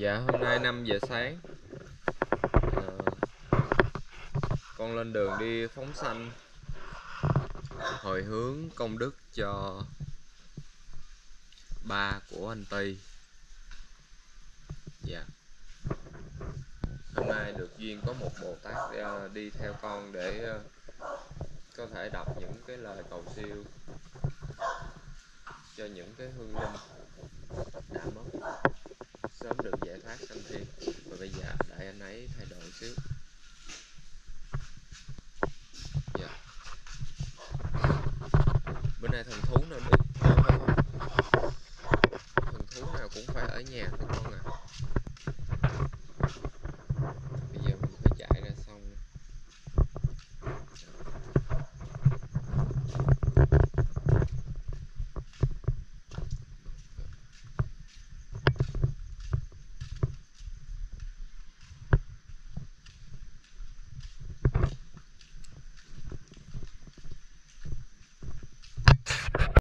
Dạ hôm nay 5 giờ sáng. À, Con lên đường đi phóng sanh. Hồi hướng công đức cho Ba của anh Tây. Dạ. Hôm nay được duyên có một Bồ Tát ờ, đi theo con để ờ, Có thể đọc những cái lời cầu siêu Cho những cái hương linh. Phát giải thoát sanh thiên và bây giờ để anh ấy thay đổi xíu. Dạ. Bữa nay thần thú nào đi? Không, không, không. thần thú nào cũng phải ở nhà thôi con ạ. à